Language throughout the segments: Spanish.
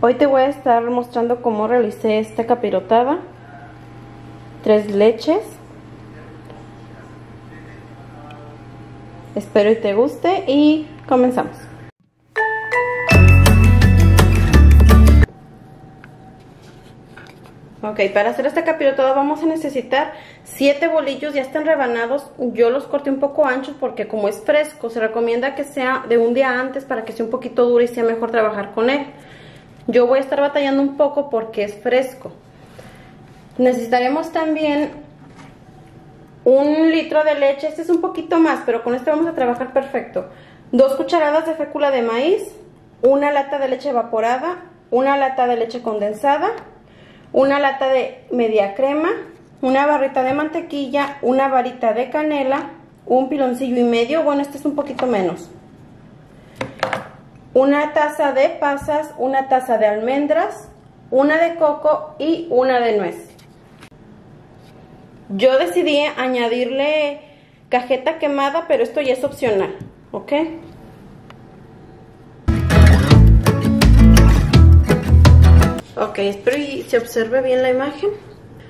Hoy te voy a estar mostrando cómo realicé esta capirotada. Tres leches. Espero y te guste y comenzamos. Ok, para hacer esta capirotada vamos a necesitar 7 bolillos, ya están rebanados. Yo los corté un poco anchos porque como es fresco, se recomienda que sea de un día antes para que sea un poquito duro y sea mejor trabajar con él. Yo voy a estar batallando un poco porque es fresco. Necesitaremos también un litro de leche, este es un poquito más, pero con este vamos a trabajar perfecto. Dos cucharadas de fécula de maíz, una lata de leche evaporada, una lata de leche condensada, una lata de media crema, una barrita de mantequilla, una varita de canela, un piloncillo y medio, bueno este es un poquito menos, una taza de pasas, una taza de almendras, una de coco y una de nuez. Yo decidí añadirle cajeta quemada, pero esto ya es opcional, ¿ok? Ok, espero y se observe bien la imagen.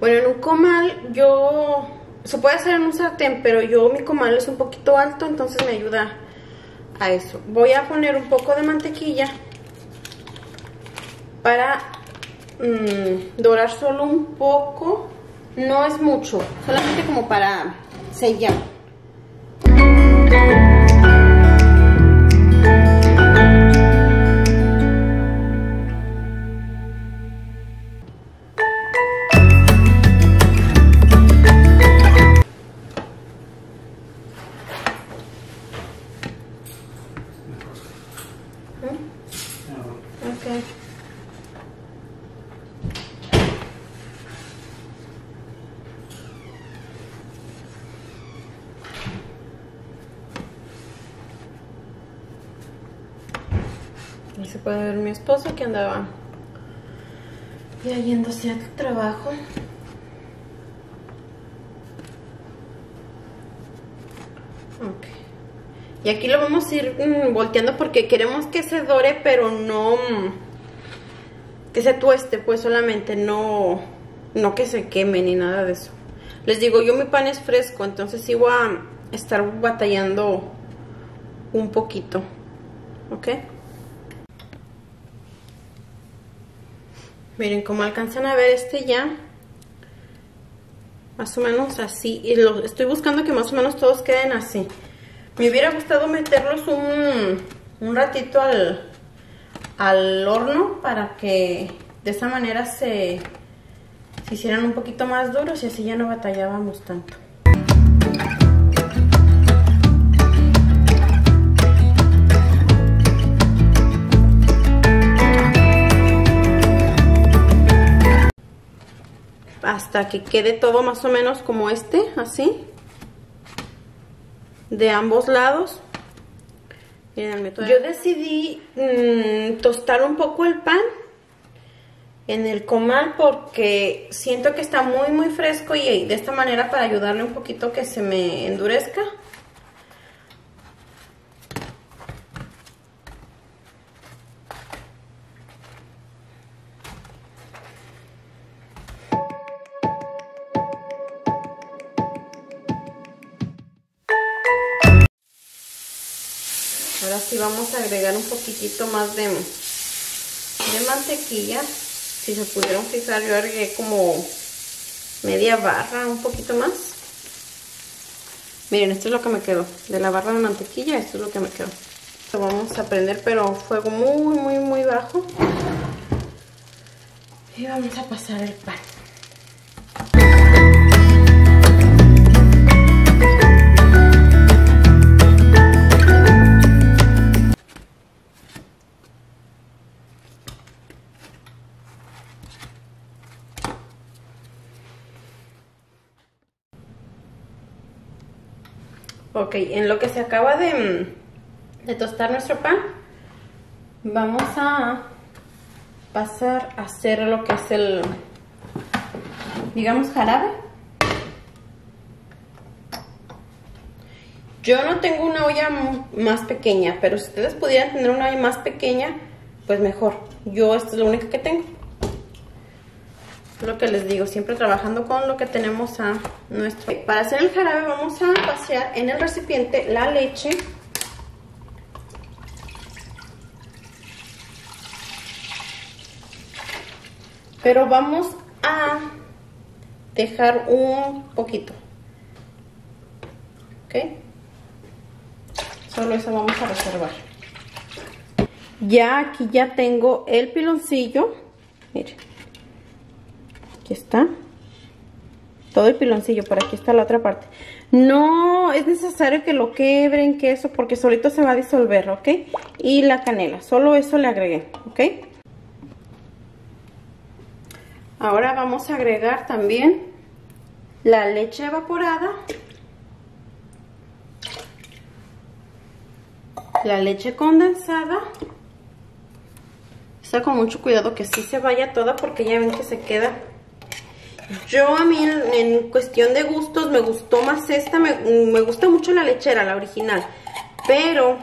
Bueno, en un comal yo... Se puede hacer en un sartén, pero yo mi comal es un poquito alto, entonces me ayuda a eso. Voy a poner un poco de mantequilla para mmm, dorar solo un poco. No es mucho, solamente como para sellar. Se puede ver mi esposo que andaba ya yéndose al trabajo. Y aquí lo vamos a ir mmm, volteando porque queremos que se dore, pero no que se tueste, pues solamente no, no que se queme ni nada de eso. Les digo, yo mi pan es fresco, entonces sí voy a estar batallando un poquito, ¿ok? Miren, como alcanzan a ver este ya, más o menos así, y lo estoy buscando que más o menos todos queden así. Me hubiera gustado meterlos un, un ratito al, al horno para que de esa manera se, se hicieran un poquito más duros y así ya no batallábamos tanto. Hasta que quede todo más o menos como este, así de ambos lados. Yo decidí mmm, tostar un poco el pan en el comal porque siento que está muy muy fresco y de esta manera para ayudarle un poquito que se me endurezca. Vamos a agregar un poquitito más de, mantequilla. Si se pudieron fijar, yo agregué como media barra, un poquito más. Miren, esto es lo que me quedó. De la barra de mantequilla, esto es lo que me quedó. Lo vamos a prender, pero fuego muy, muy, muy bajo. Y vamos a pasar el pan. Ok, en lo que se acaba de, de, tostar nuestro pan, vamos a pasar a hacer lo que es el, digamos, jarabe. Yo no tengo una olla más pequeña, pero si ustedes pudieran tener una olla más pequeña, pues mejor. Yo esta es la única que tengo. Lo que les digo, siempre trabajando con lo que tenemos a nuestro... Para hacer el jarabe vamos a vaciar en el recipiente la leche. Pero vamos a dejar un poquito. ¿Ok? Solo eso vamos a reservar. Ya aquí ya tengo el piloncillo. Miren. Está. Todo el piloncillo, por aquí está la otra parte. No es necesario que lo quebren, queso, porque solito se va a disolver, ¿ok? Y la canela, solo eso le agregué, ¿ok? Ahora vamos a agregar también la leche evaporada. La leche condensada. Está con mucho cuidado que sí se vaya toda porque ya ven que se queda. Yo a mí en, cuestión de gustos me gustó más esta, me, me gusta mucho la lechera, la original. Pero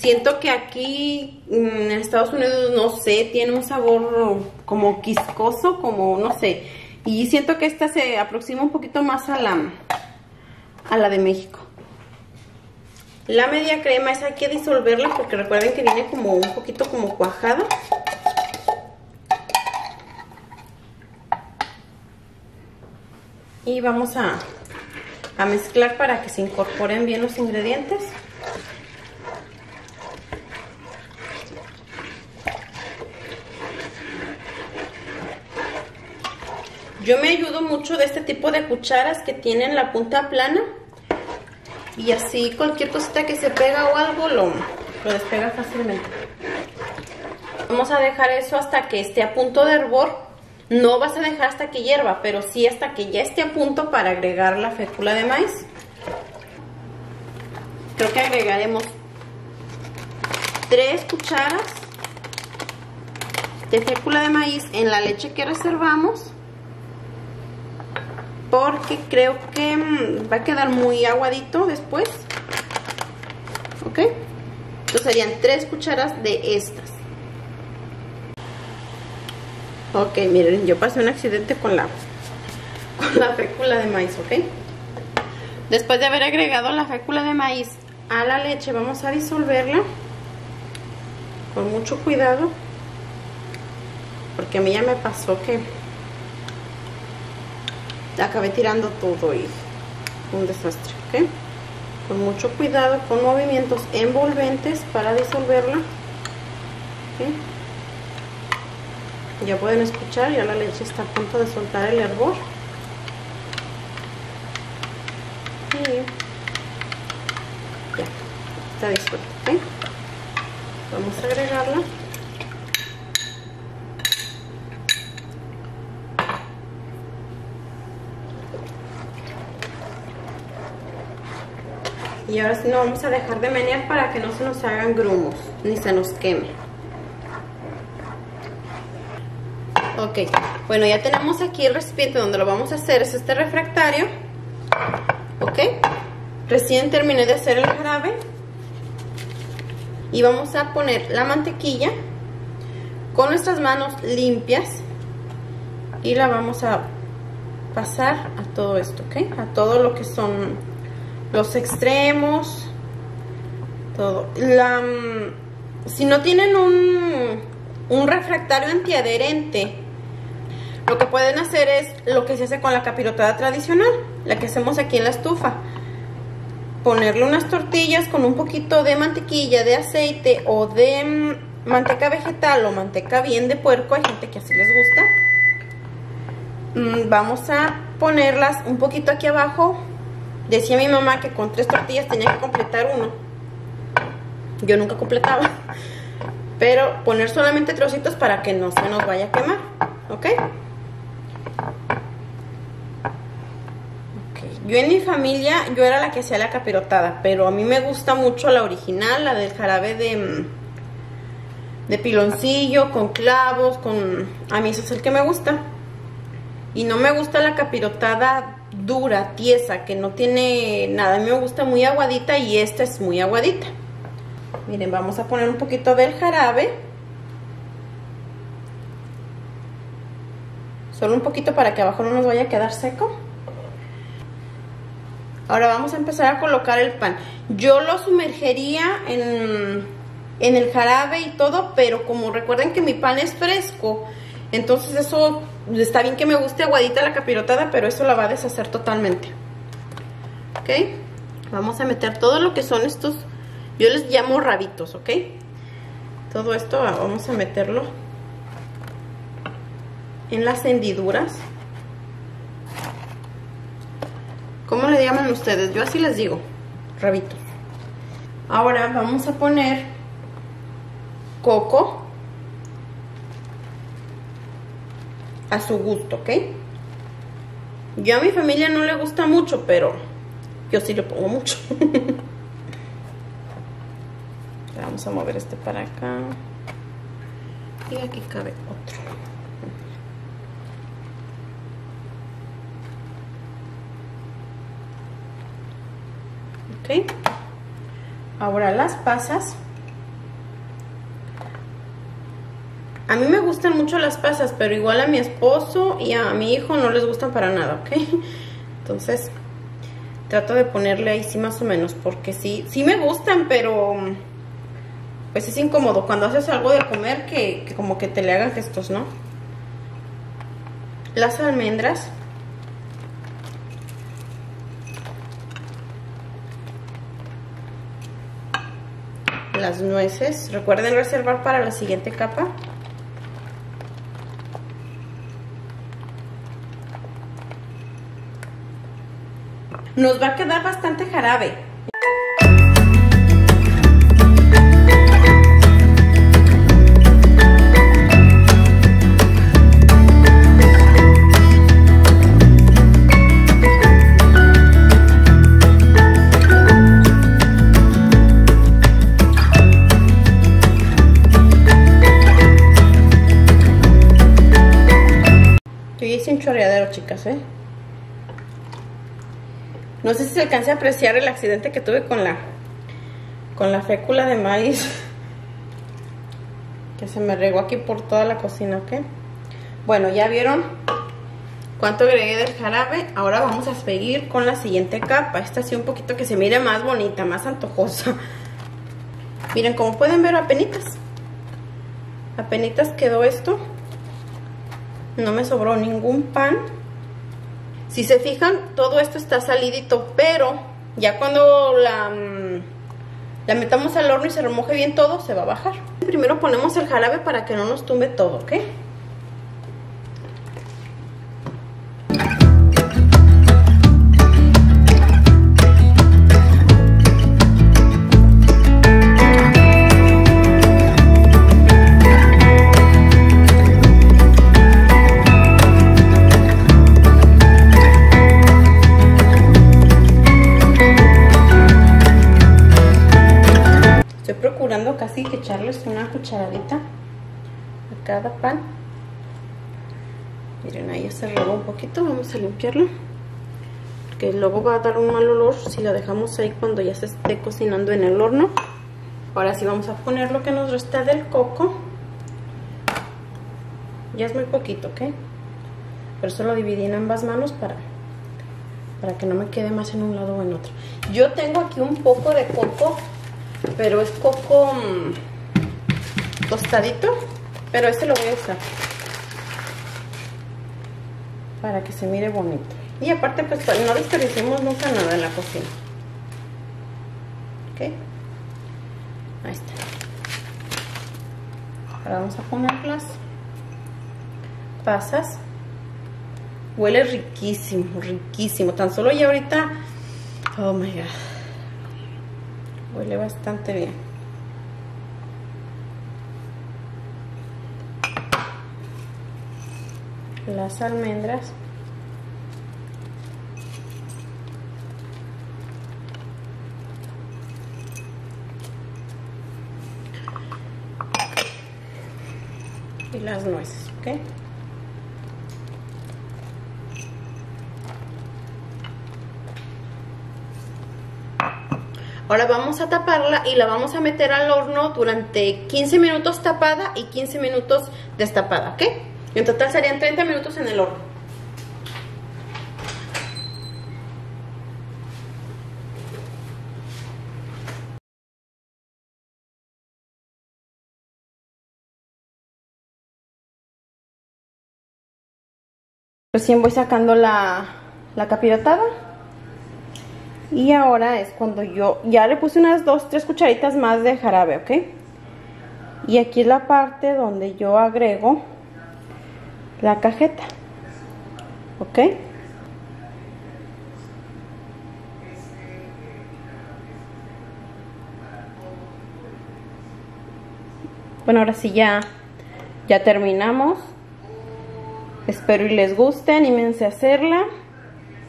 Siento que aquí mm, en Estados Unidos, no sé, tiene un sabor como quiscoso, como no sé. Y siento que esta se aproxima un poquito más a la, a la de México. La media crema es hay que disolverla porque recuerden que viene como un poquito como cuajada. Y vamos a, a mezclar para que se incorporen bien los ingredientes. Yo me ayudo mucho de este tipo de cucharas que tienen la punta plana. Y así cualquier cosita que se pega o algo lo, lo despega fácilmente. Vamos a dejar eso hasta que esté a punto de hervor. No vas a dejar hasta que hierva, pero sí hasta que ya esté a punto para agregar la fécula de maíz. Creo que agregaremos tres cucharas de fécula de maíz en la leche que reservamos porque creo que mm, va a quedar muy aguadito después. ¿Ok? Entonces serían tres cucharas de estas. Ok, miren, yo pasé un accidente con la, con la fécula de maíz, ¿ok? Después de haber agregado la fécula de maíz a la leche, vamos a disolverla con mucho cuidado. Porque a mí ya me pasó que acabé tirando todo y un desastre, ¿ok? Con mucho cuidado, con movimientos envolventes para disolverla. Ya pueden escuchar, ya la leche está a punto de soltar el hervor. Y ya, está disuelta, ¿ok? Vamos a agregarla. Y ahora sí no vamos a dejar de menear para que no se nos hagan grumos, ni se nos queme. Ok, bueno ya tenemos aquí el recipiente donde lo vamos a hacer, es este refractario. Ok, recién terminé de hacer el jarabe. Y vamos a poner la mantequilla con nuestras manos limpias. Y la vamos a pasar a todo esto, ¿ok? A todo lo que son los extremos, todo. La, mm, si no tienen un, un refractario antiadherente, lo que pueden hacer es lo que se hace con la capirotada tradicional, la que hacemos aquí en la estufa. Ponerle unas tortillas con un poquito de mantequilla, de aceite o de mm, manteca vegetal o manteca bien de puerco, hay gente que así les gusta. Mm, vamos a ponerlas un poquito aquí abajo Decía mi mamá que con tres tortillas tenía que completar uno. Yo nunca completaba. Pero poner solamente trocitos para que no se nos vaya a quemar. ¿Ok? Yo en mi familia, yo era la que hacía la capirotada, pero a mí me gusta mucho la original, la del jarabe de, mm, de piloncillo, con clavos, con... A mí eso es el que me gusta. Y no me gusta la capirotada dura, tiesa, que no tiene nada. A mí me gusta muy aguadita y esta es muy aguadita. Miren, vamos a poner un poquito del jarabe. Solo un poquito para que abajo no nos vaya a quedar seco. Ahora vamos a empezar a colocar el pan. Yo lo sumergería en, en el jarabe y todo, pero como recuerden que mi pan es fresco, entonces eso está bien que me guste aguadita la capirotada, pero eso la va a deshacer totalmente. ¿Ok? Vamos a meter todo lo que son estos, yo les llamo rabitos, ¿ok? Todo esto vamos a meterlo en las hendiduras. ¿Cómo le llaman ustedes? Yo así les digo, rabitos. Ahora vamos a poner coco a su gusto, ¿ok? Yo a mi familia no le gusta mucho, pero yo sí le pongo mucho. Vamos a mover este para acá. Y aquí cabe otro. Ahora las pasas. A mí me gustan mucho las pasas, pero igual a mi esposo y a mi hijo no les gustan para nada, ¿ok? Entonces, trato de ponerle ahí sí más o menos, porque sí, sí me gustan, pero pues es incómodo cuando haces algo de comer que, que como que te le hagan gestos, ¿no? Las almendras. Las nueces. Recuerden reservar para la siguiente capa. Nos va a quedar bastante jarabe. No sé si se alcance a apreciar el accidente que tuve con la con la fécula de maíz que se me regó aquí por toda la cocina, ¿ok? Bueno, ya vieron cuánto agregué del jarabe. Ahora vamos a seguir con la siguiente capa. Esta sí un poquito que se mire más bonita, más antojosa. Miren, como pueden ver, apenitas. Apenitas quedó esto. No me sobró ningún pan. Si se fijan, todo esto está salidito, pero ya cuando la, la metamos al horno y se remoje bien todo, se va a bajar. Primero ponemos el jarabe para que no nos tumbe todo, ¿ok? Cada pan. Miren, ahí se regó un poquito. Vamos a limpiarlo. Porque luego va a dar un mal olor si lo dejamos ahí cuando ya se esté cocinando en el horno. Ahora sí vamos a poner lo que nos resta del coco. Ya es muy poquito, ¿ok? Por eso lo dividí en ambas manos para, para que no me quede más en un lado o en otro. Yo tengo aquí un poco de coco pero es coco mmm, tostadito, pero este lo voy a usar para que se mire bonito. Y aparte pues no desperdiciemos nunca nada en la cocina. Ok, ahí está. Ahora vamos a poner las pasas. Huele riquísimo, riquísimo. Tan solo ya ahorita, oh my god huele bastante bien las almendras y las nueces ok Ahora vamos a taparla y la vamos a meter al horno durante 15 minutos tapada y 15 minutos destapada, ¿ok? En total serían 30 minutos en el horno. Recién voy sacando la, la capirotada. Y ahora es cuando yo ya le puse unas dos, tres cucharitas más de jarabe, ¿ok? Y aquí es la parte donde yo agrego la cajeta, ¿ok? Bueno, ahora sí ya, ya terminamos. Espero y les guste, anímense a hacerla.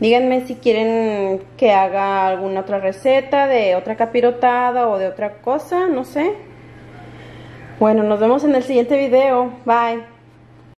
Díganme si quieren que haga alguna otra receta de otra capirotada o de otra cosa, no sé. Bueno, nos vemos en el siguiente video. Bye.